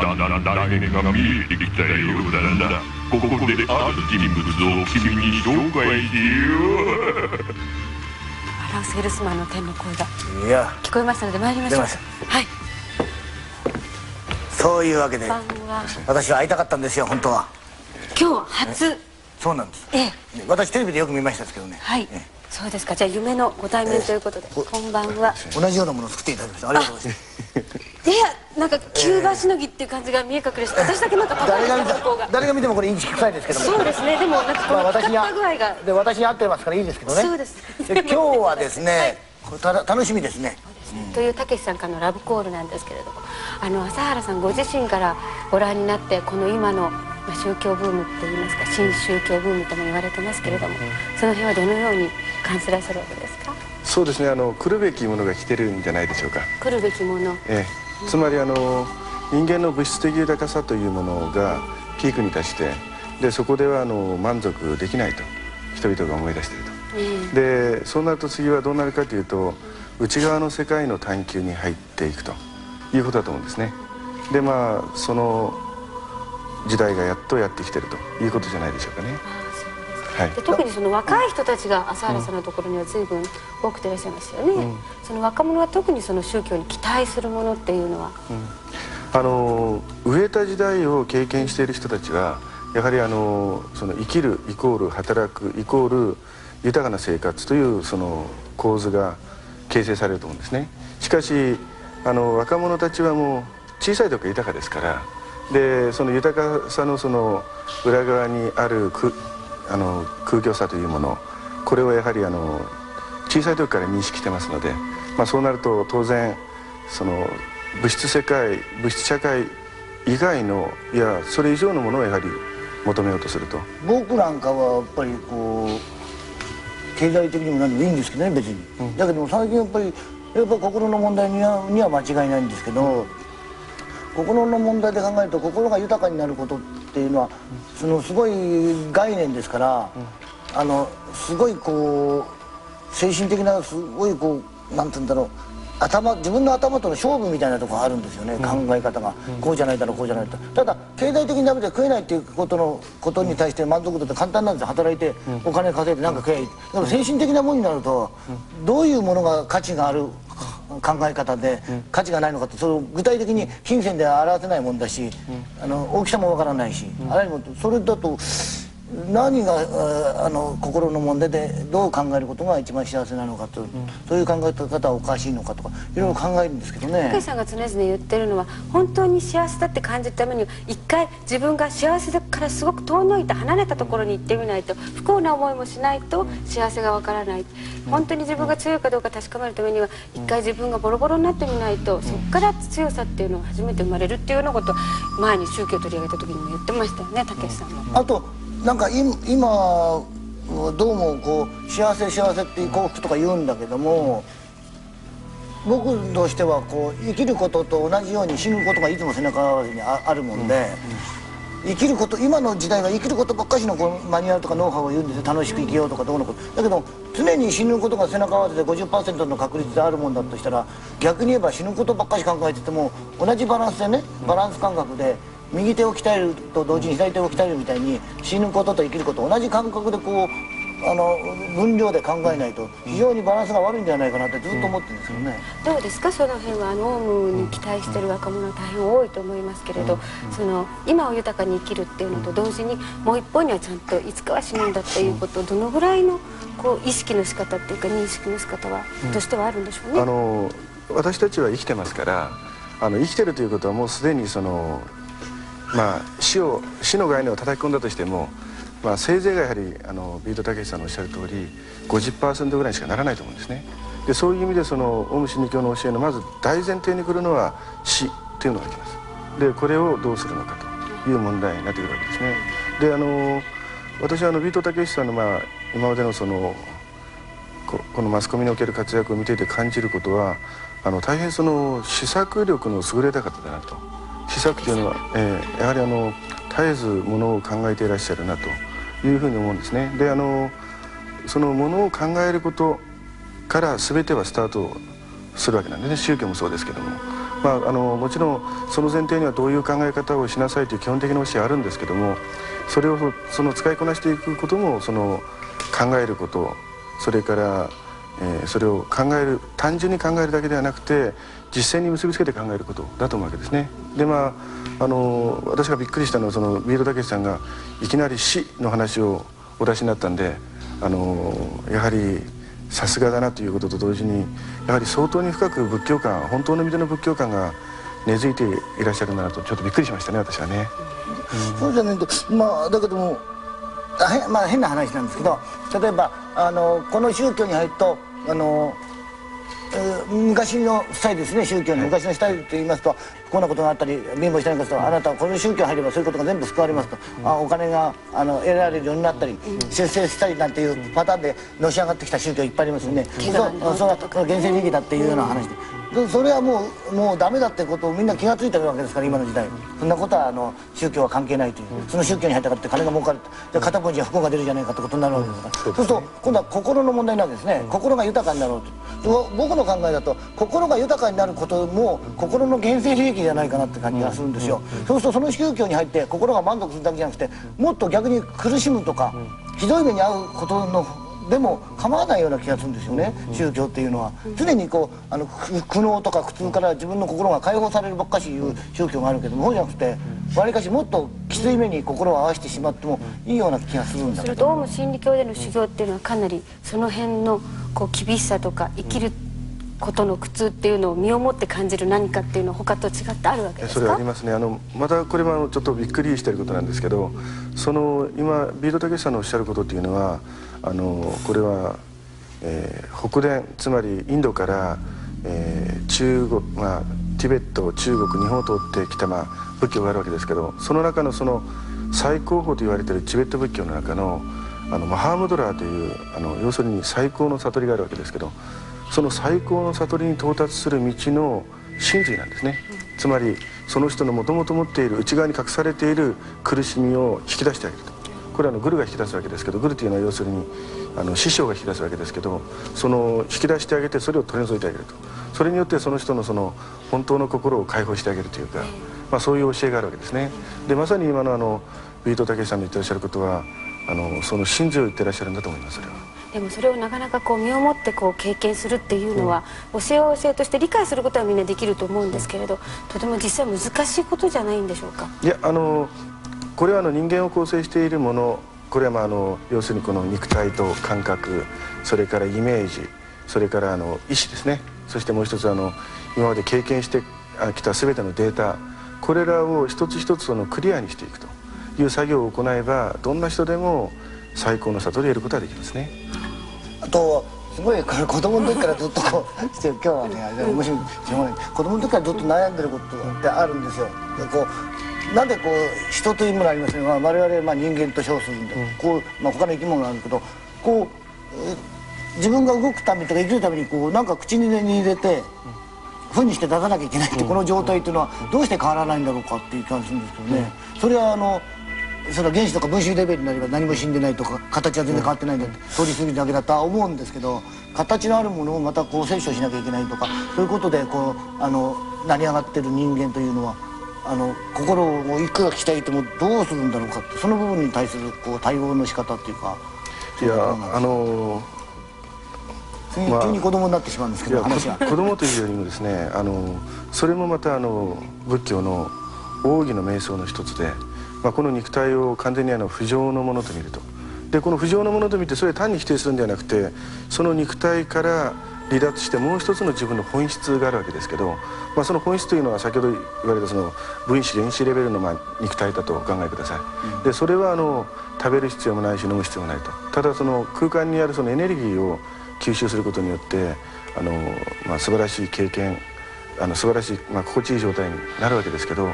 だんだん来年が見えてきたようだなここである人物を君に紹介しようアラウス・ヘルスマンの天の声がいや聞こえましたので参りましょうはいそういうわけで私は会いたかったんですよ本当は今日初そうなんですええ私テレビでよく見ましたけどねはいえそうですか。じゃあ夢のご対面ということでこんばんは。え同じようなものを作っていただきました。ありがとうございます。いやなんかキューバしのぎっていう感じが見え隠れして私だけなんかパパ誰がた誰が見てもこれインチキ臭いですけどもそうですねでもなんかこの具合がで私に合ってますからいいですけどねそうですで今日はですねこれただ楽しみですねというたけしさんからのラブコールなんですけれどもあの朝原さんご自身からご覧になってこの今のまあ宗教ブームっていいますか新宗教ブームとも言われてますけれどもその辺はどのように感じらっしゃるわけですか？そうですねあの来るべきものが来てるんじゃないでしょうか、来るべきもの。ええ、つまりあの人間の物質的豊かさというものがピークに達してでそこではあの満足できないと人々が思い出していると。え。でそうなると次はどうなるかというと内側の世界の探求に入っていくということだと思うんですね。でまあその時代がやっとやってきてるということじゃないでしょうかね。はい。で特にその若い人たちが朝原さんのところには随分多くていらっしゃいますよね、その若者は特にその宗教に期待するものっていうのは、あの飢えた時代を経験している人たちはやはりあのその生きるイコール働くイコール豊かな生活というその構図が形成されると思うんですねしかしあの若者たちはもう小さい時から豊かですからでその豊かさのその裏側にあるくあの空虚さというものこれをやはりあの小さい時から認識してますので、まあ、そうなると当然その物質世界物質社会以外のいやそれ以上のものをやはり求めようとすると。僕なんかはやっぱりこう経済的にも何でもいいんですけどね別に、だけども最近やっぱりやっぱ心の問題にはには間違いないんですけど、心の問題で考えると心が豊かになることっていうのは、そのすごい概念ですから、あのすごいこう精神的なすごいこうなんて言うんだろう頭自分の頭との勝負みたいなところあるんですよね、考え方が、こうじゃないだろうこうじゃないだろう。ただ経済的にダメで食えないっていうことのことに対して満足度って簡単なんですよ。働いてお金稼いで何か食えばいい。でも精神的なものになると、どういうものが価値がある考え方で価値がないのかってそれを具体的に金銭では表せないもんだし、あの大きさもわからないし、あらゆるものそれだと何がああの心の問題でどう考えることが一番幸せなのかと、そういう考え方はおかしいのかとかいろいろ考えるんですけどたね。けしさんが常々言ってるのは本当に幸せだって感じるためには一回自分が幸せからすごく遠のいて離れたところに行ってみないと不幸な思いもしないと幸せがわからない。本当に自分が強いかどうか確かめるためには一回自分がボロボロになってみないとそこから強さっていうのが初めて生まれるっていうようなことを前に宗教を取り上げた時にも言ってましたよねたけしさんも。あとなんか今どうもこう幸せ幸せって幸福とか言うんだけども僕としてはこう生きることと同じように死ぬことがいつも背中合わせにああるもんで、生きること今の時代は生きることばっかしのこうマニュアルとかノウハウを言うんですよ。楽しく生きようとかどうのことだけど常に死ぬことが背中合わせで50%の確率であるもんだとしたら逆に言えば死ぬことばっかし考えてても同じバランスでねバランス感覚で右手を鍛えると同時に左手を鍛えるみたいに死ぬことと生きること同じ感覚でこうあの分量で考えないと非常にバランスが悪いんじゃないかなってずっと思ってるんですけどね。どうですか？その辺はあのオウムに期待してる若者は大変多いと思いますけれど、その今を豊かに生きるっていうのと同時にもう一方にはちゃんといつかは死ぬんだっていうことをどのぐらいのこう意識の仕方っていうか認識の仕方は、としてはあるんでしょうね。あの私たちは生きてますからあの生きてるということはもうすでにそのまあ死を死の概念を叩き込んだとしても、まあ、せいぜいがやはりあのビートたけしさんのおっしゃる通り50%ぐらいにしかならないと思うんですね。でそういう意味でそのオウム真理教の教えのまず大前提に来るのは死というのが来ます。でこれをどうするのかという問題になってくるわけですね。であの私はあのビートたけしさんの、まあ、今までのそのここのマスコミにおける活躍を見ていて感じることはあの大変その試作力の優れた方だなと。試作というのは、えーやはりあの絶えずものを考えていらっしゃるなというふうに思うんですね。であのそのものを考えることから全てはスタートするわけなんですね。宗教もそうですけども。まあ、あのもちろんその前提にはどういう考え方をしなさいという基本的な教えあるんですけどもそれをその使いこなしていくこともその考えることそれから、えーそれを考える単純に考えるだけではなくて実践に結びつけて考えることだと思うわけですね。でまああの私がびっくりしたのはそのビートたけしさんがいきなり死の話をお出しになったんであのやはりさすがだなということと同時にやはり相当に深く仏教観本当の意味での仏教観が根付いていらっしゃるんだなとちょっとびっくりしましたね私はね。そうじゃないとまあだけどもあへまあ変な話なんですけど例えばあのこの宗教に入るとあの、昔のスタイルですね宗教の昔のスタイルといいますと不幸なことがあったり貧乏したんかするとあなたはこの宗教に入ればそういうことが全部救われますと、あお金があの得られるようになったり、出世したりなんていうパターンでのし上がってきた宗教いっぱいありますよね、そうそれは原生利益だっていうような話で。でそれはもうもうダメだってことをみんな気が付いてるわけですから今の時代。そんなことはあの宗教は関係ないという、その宗教に入ったからって金が儲かるで片方には不幸が出るじゃないかってことになるわけですから、そうすると今度は心の問題なわけですね、心が豊かになろうと。で僕の考えだと心が豊かになることも心の原生利益じゃないかなって感じがするんですよ、そうするとその宗教に入って心が満足するだけじゃなくてもっと逆に苦しむとか、ひどい目に遭うことのでも構わないような気がするんですよね、宗教っていうのは。常にこうあの苦苦悩とか苦痛から自分の心が解放されるばっかしいう宗教があるけどもそうじゃなくてわりかしもっときつい目に心を合わせてしまってもいいような気がするんだそれけど。とオウム真理教での修行っていうのはかなりその辺のこう厳しさとか生きることの苦痛っていうのを身をもって感じる何かっていうのは他と違ってあるわけですか？それありますね。あのまたこれはちょっとびっくりしてることなんですけどその今ビートたけしさんのおっしゃることっていうのはあのこれは、えー北伝つまりインドから、えー中国まあティベット中国日本を通ってきた、まあ、仏教があるわけですけどその中のその最高峰と言われているチベット仏教の中のあのマハームドラーというあの要するに最高の悟りがあるわけですけどその最高の悟りに到達する道の真髄なんですね、つまりその人のもともと持っている内側に隠されている苦しみを引き出してあげると。これはあのグルが引き出すわけですけどグルというのは要するにあの師匠が引き出すわけですけどその引き出してあげてそれを取り除いてあげると。それによってその人のその本当の心を解放してあげるというか、まあ、そういう教えがあるわけですね。でまさに今のあのビートたけしさんの言ってらっしゃることはあのその真髄を言ってらっしゃるんだと思いますそれは。でもそれをなかなかこう身をもってこう経験するっていうのは、教えを教えとして理解することはみんなできると思うんですけれどとても実際難しいことじゃないんでしょうか？いやあのこれはあの人間を構成しているものこれはまああの要するにこの肉体と感覚それからイメージそれからあの意志ですね。そしてもう一つあの今まで経験してきた全てのデータこれらを一つ一つそのクリアにしていくという作業を行えばどんな人でも最高の悟りを得ることができますね。あとすごいこれ子供の時からずっとこうして今日はねあれ面白い子供の時からずっと悩んでることってあるんですよ。でこうなんでこう人というものありますね、まあ、我々まあ人間と称するんで、こう、まあ、他の生き物なんだけどこう自分が動くためとか生きるためにこうなんか口に入れて、ふうにして出さなきゃいけないって、この状態っていうのはどうして変わらないんだろうかっていう気がするんですけどね、それはあのそれは原子とか分子レベルになれば何も死んでないとか形は全然変わってないんだって通り過ぎるだけだとは思うんですけど形のあるものをまたこう摂取しなきゃいけないとかそういうことでこうあの成り上がってる人間というのはあの心をいくら鍛えてもどうするんだろうかってその部分に対するこう対応の仕方っていうかいやあの急にまあ急に子供になってしまうんですけど話がこ。子供というよりもですねあのそれもまたあの仏教の奥義の瞑想の一つで、まあ、この肉体を完全にあの不浄のものと見ると。でこの不浄のものと見てそれを単に否定するんではなくてその肉体から離脱してもう一つの自分の本質があるわけですけど、まあ、その本質というのは先ほど言われたその分子原子レベルのまあ肉体だとお考えください、でそれはあの食べる必要もないし飲む必要もないと。ただその空間にあるそのエネルギーを吸収することによってあの、まあ、素晴らしい経験あの素晴らしい、まあ、心地いい状態になるわけですけど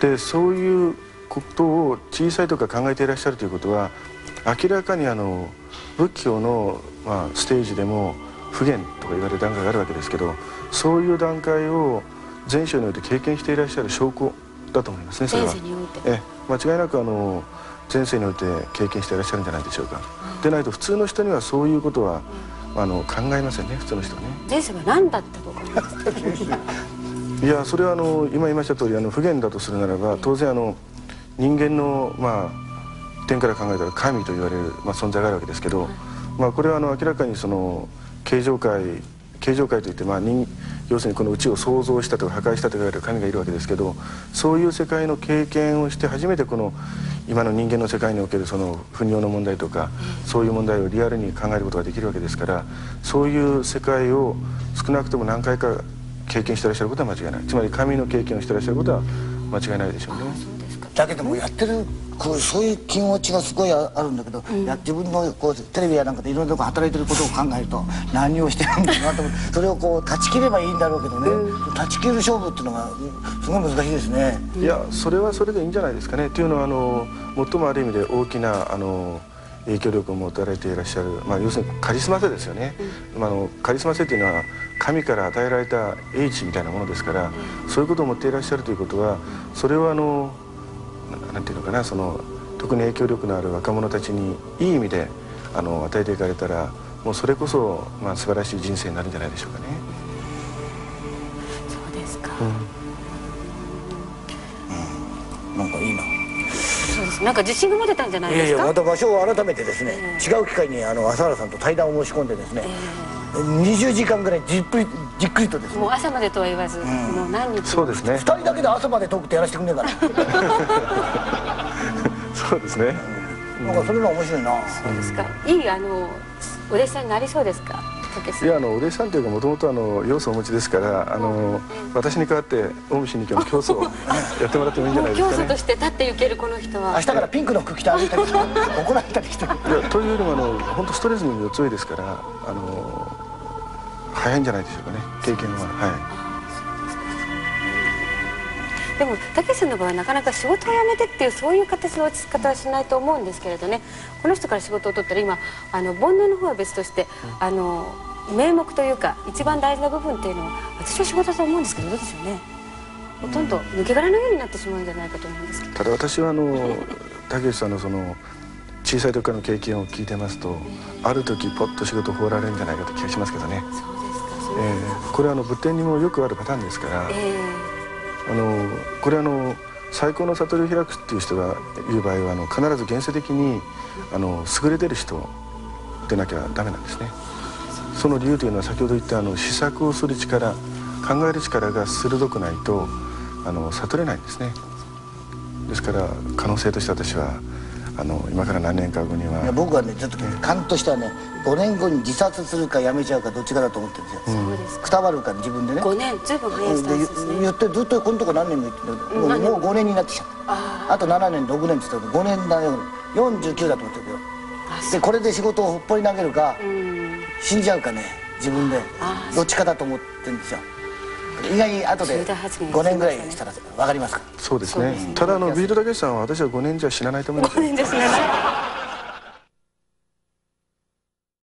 でそういうことを小さいとか考えていらっしゃるということは明らかにあの仏教の、まあ、ステージでも普賢とか言われる段階があるわけですけどそういう段階を前世において経験していらっしゃる証拠だと思いますねそれは。え間違いなくあの前世において経験していらっしゃるんじゃないでしょうか。でないと普通の人にはそういうことはあの考えませんね普通の人はね。前世は何だったと思いますいやそれはあの今言いました通りあり不言だとするならば当然あの人間のまあ点から考えたら神と言われる、まあ、存在があるわけですけど、まあ、これはあの明らかにその形状界形状界といって、まあ、人要するにこの宇宙を創造したとか破壊したとか言われる神がいるわけですけどそういう世界の経験をして初めてこの今の人間の世界におけるその不尿の問題とかそういう問題をリアルに考えることができるわけですからそういう世界を少なくとも何回か経験してらっしゃることは間違いない。つまり神の経験をしてらっしゃることは間違いないでしょうね。だけどもやってるこうそういう気持ちがすごいああるんだけど、や自分のこうテレビやなんかでいろんなとこ働いてることを考えると何をしてるんだろうなと思ってそれをこう断ち切ればいいんだろうけどね、断ち切る勝負っていうのがすごい難しいですね。いやそれはそれでいいんじゃないですかね。というのはあの最もある意味で大きなあの影響力を持たれていらっしゃる、まあ、要するにカリスマ性ですよね、まあ、あのカリスマ性というのは神から与えられた英知みたいなものですから、そういうことを持っていらっしゃるということはそれはあのななんていうのかなその特に影響力のある若者たちにいい意味であの与えていかれたらもうそれこそ、まあ、素晴らしい人生になるんじゃないでしょうかね。そうですか、なんかいいな。そうです。なんか自信が持てたんじゃないいやいやですかまた場所を改めてですね、違う機会にあの朝原さんと対談を申し込んでですね、20時間ぐらいじっくりじっくりとですね。もう朝までとは言わず、もう何日も。そうですね。2人だけで朝までトークってやらせてくんねえから。そうですね。なんかそれが面白いな。そうですか。いいあのお弟子さんになりそうですか？いやあのお弟子さんというかもともとあの要素をお持ちですからあの私に代わって近江市に今日競争を やってもらってもいいんじゃないですかね。教祖と。して立っていけるこの人は。明日からピンクの服着て歩いたりして怒られたりしていやというよりもあの本当ストレスにも強いですからあの早いんじゃないでしょうかね。経験は。はでも竹さんの場合はなかなか仕事を辞めてっていうそういう形の落ち着き方はしないと思うんですけれどね。この人から仕事を取ったら今あの煩悩の方は別として、あの名目というか一番大事な部分っていうのは私は仕事だと思うんですけどどうでしょうね。ほとんど抜け殻のようになってしまうんじゃないかと思うんですけど。いただ私はあの竹内さんのその小さい時からの経験を聞いてますとある時ポッと仕事を放られるんじゃないかという気がしますけどね、えーこれはあの仏典にもよくあるパターンですから、えあのこれあの最高の悟りを開くっていう人が言う場合はあの必ず現世的にあの優れてる人でなきゃダメなんですね。その理由というのは先ほど言ったあの試作をする力考える力が鋭くないとあの悟れないんですね。ですから可能性として私はあの今から何年か後にいやは僕はねちょっと勘としてはね5年後に自殺するかやめちゃうかどっちかだと思ってるんですよ、そうですか。くたばるか自分でね。5年ずいぶん早いですね。で言ってずっとこのとこ何年も言ってるけどもうもう5年になってきちゃった。ああと7年6年って言ったら5年だよ。49だと思ってるけどでこれで仕事をほっぽり投げるかううん。死んじゃうかね自分で。あどっちかだと思ってるんですよ意外に後で重大発言5年ぐらいしたら分かりますか？そうですね。そうですね。ただあのビートたけしさんは私は5年じゃ死なないと思います5年ですね